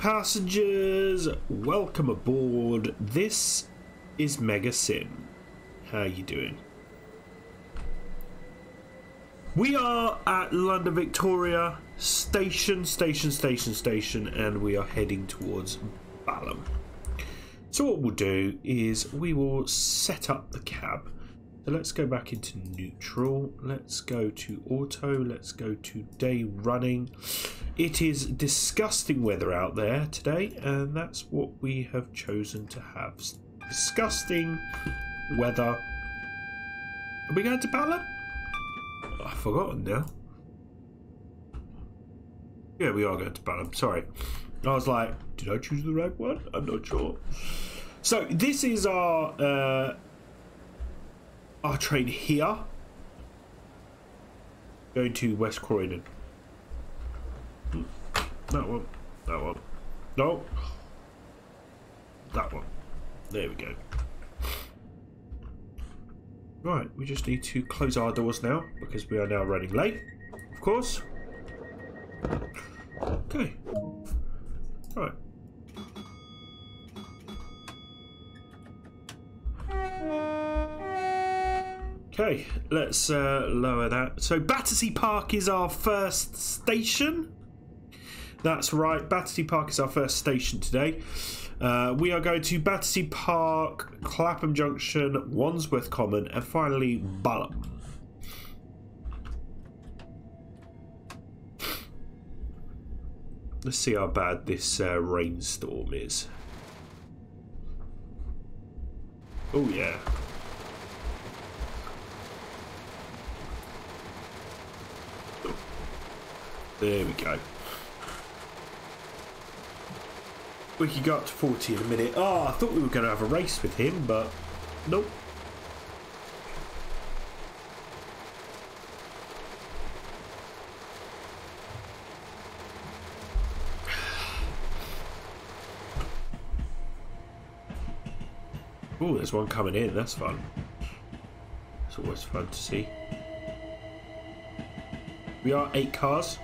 passengers. Welcome aboard. This is MegaSim. How are you doing? We are at London Victoria Station, station, station, station, and we are heading towards Balham. So what we'll do is we will set up the cab. So let's go back into neutral. Let's go to auto. Let's go to day running. It is disgusting weather out there today, and that's what we have chosen to have. Disgusting weather. Are we going to? Oh, I've forgotten now. Yeah, we are going to Balham. Sorry. I was like, did I choose the right one? I'm not sure. So this is our uh, our train here. Going to West Croydon. Hmm. That one. That one. No. That one. There we go. Right, we just need to close our doors now because we are now running late, of course. Okay. Right. Okay, let's uh, lower that. So Battersea Park is our first station. That's right, Battersea Park is our first station today. Uh, we are going to Battersea Park, Clapham Junction, Wandsworth Common, and finally Balham. Let's see how bad this uh, rainstorm is. Oh yeah. There we go. We could go up to 40 in a minute. Oh, I thought we were going to have a race with him, but nope. Oh, there's one coming in. That's fun. It's always fun to see. We are eight cars.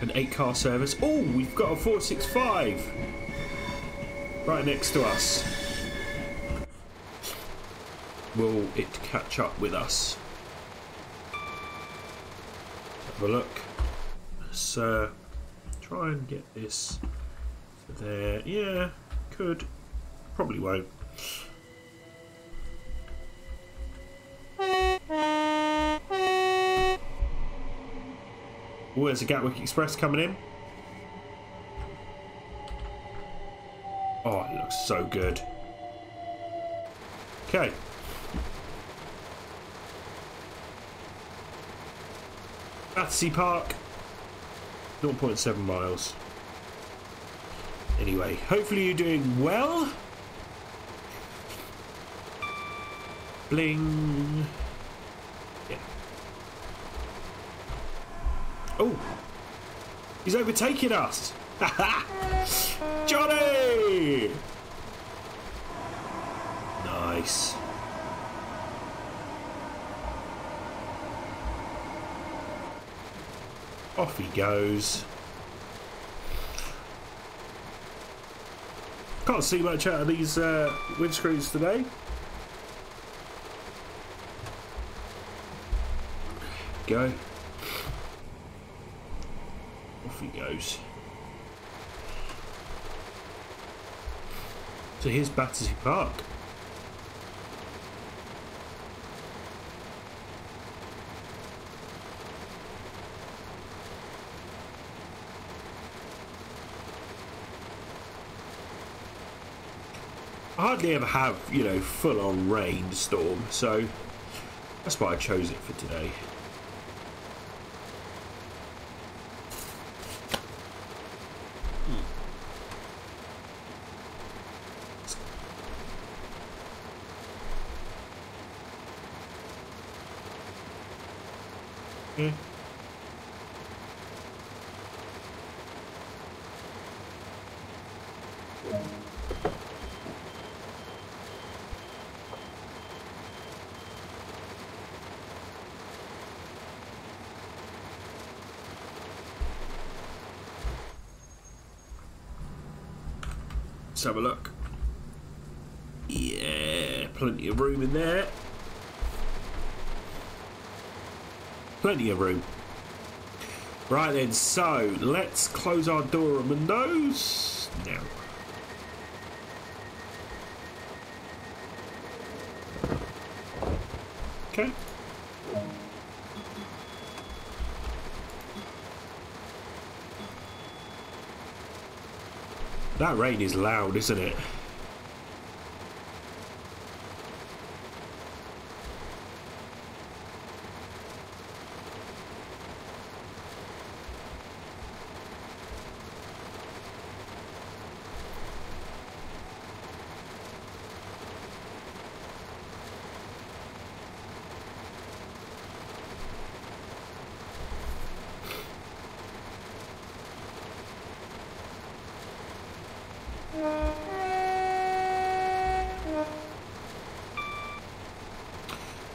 An eight car service. Oh, we've got a 465 right next to us. Will it catch up with us? Have a look. Let's uh, try and get this there. Yeah, could. Probably won't. Oh, there's a Gatwick Express coming in. Oh, it looks so good. Okay. Battersea Park. 0.7 miles. Anyway, hopefully you're doing well. Bling. Oh! He's overtaking us! Johnny! Nice. Off he goes. Can't see much out of these uh, windscreens today. Go. Goes. So here's Battersea Park. I hardly ever have, you know, full on rainstorm, so that's why I chose it for today. Let's have a look. Yeah, plenty of room in there. Plenty of room. Right then, so let's close our door and windows now. Okay. That rain is loud, isn't it?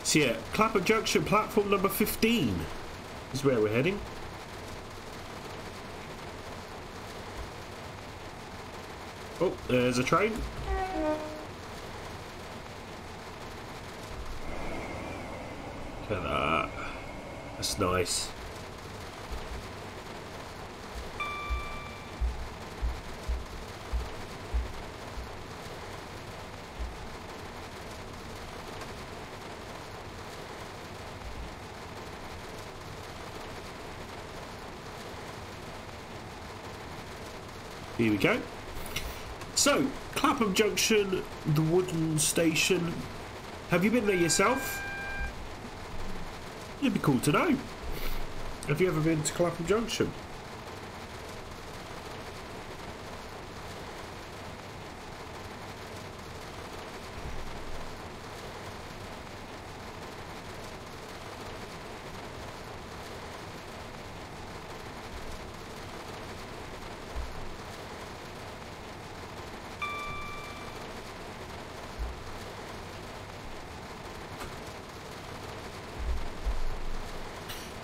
So yeah, Clapham Junction, platform number 15 is where we're heading. Oh, there's a train. Look at that. That's nice. Here we go. So, Clapham Junction, the wooden station. Have you been there yourself? It'd be cool to know. Have you ever been to Clapham Junction?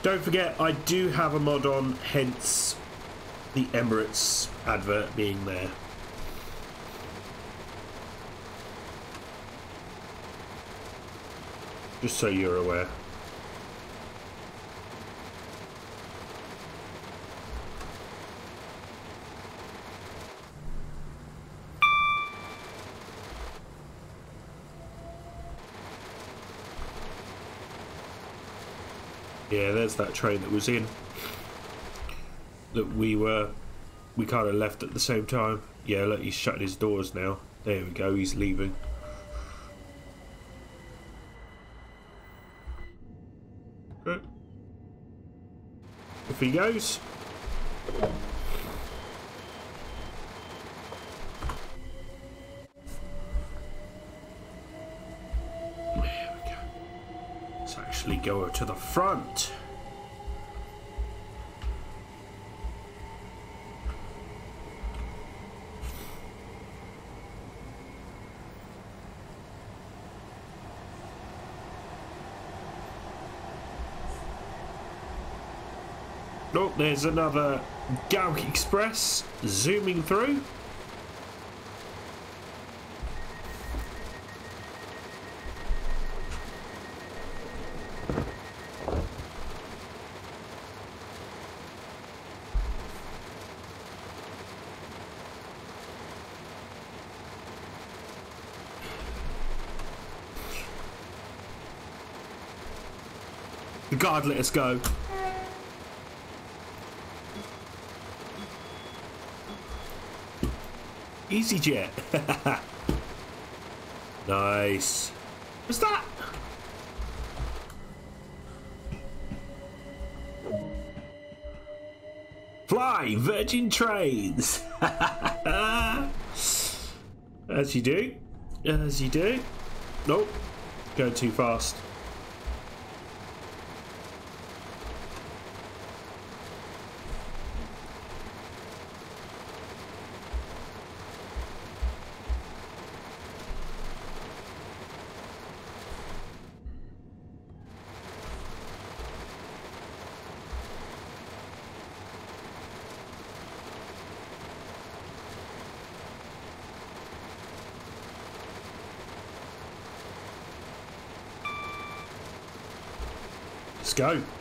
Don't forget, I do have a mod on, hence the Emirates advert being there. Just so you're aware. Yeah, there's that train that was in. That we were... We kind of left at the same time. Yeah, look, he's shutting his doors now. There we go, he's leaving. If he goes. Go to the front. Oh, there's another Gatwick Express zooming through. The guard let us go. EasyJet. nice. What's that? Fly, Virgin Trains. As you do. As you do. Nope. Go too fast. Let's go.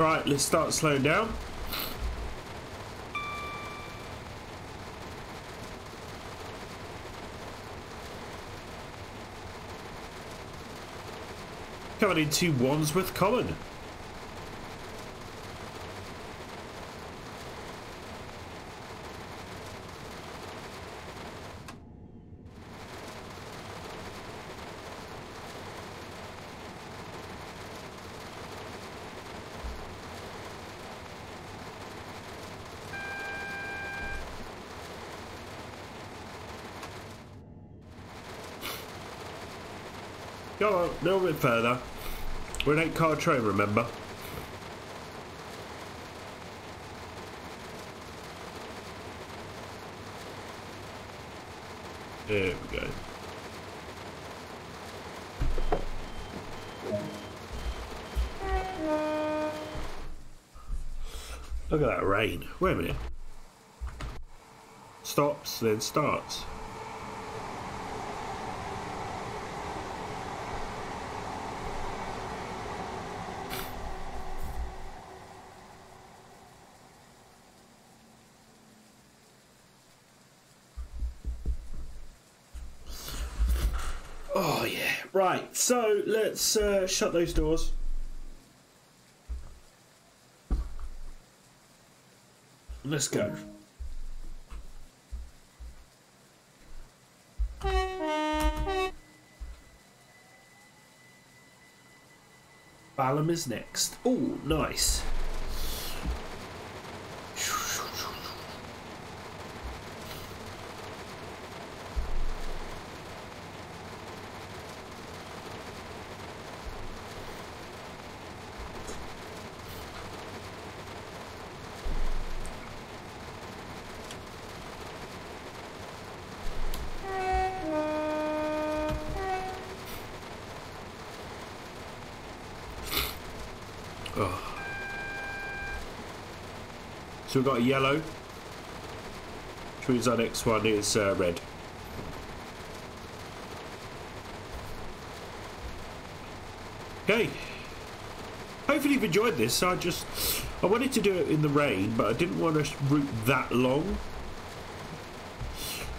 Right, let's start slowing down. Coming into Wandsworth Common. Go on, a little bit further. We're an eight car train, remember? There we go. Look at that rain. Wait a minute. Stops, then starts. Oh yeah. Right. So let's uh, shut those doors. Let's go. Balham is next. Oh, nice. So we've got a yellow, which means our next one is uh, red. Okay. Hopefully you've enjoyed this. I just I wanted to do it in the rain, but I didn't want to route that long.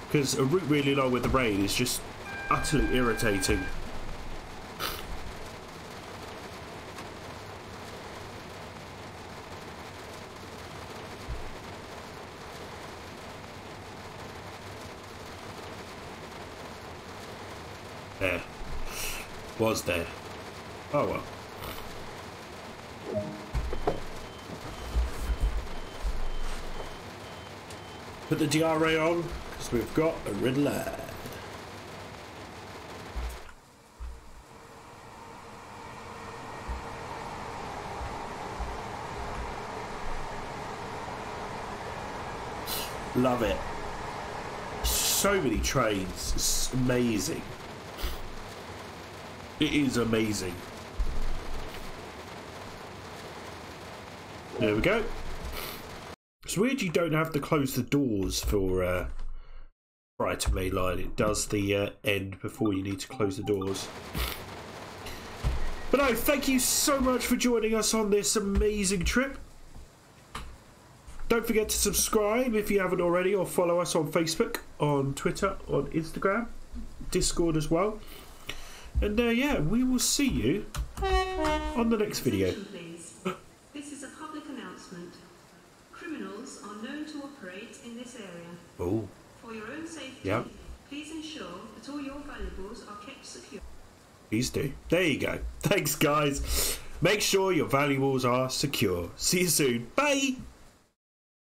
Because a route really long with the rain is just utterly irritating. There. Was there. Oh well. Put the DRA on, because we've got a red. Love it. So many trains. It's amazing. It is amazing. There we go. It's weird you don't have to close the doors for uh, Brighton Main Line. It does the uh, end before you need to close the doors. But no, thank you so much for joining us on this amazing trip. Don't forget to subscribe if you haven't already, or follow us on Facebook, on Twitter, on Instagram, Discord as well. And uh, yeah, we will see you on the next video. This is a public announcement. Criminals are known to operate in this area. Oh, For your own safety, Yep. please ensure that all your valuables are kept secure. please do. There you go. Thanks, guys. Make sure your valuables are secure. See you soon. Bye.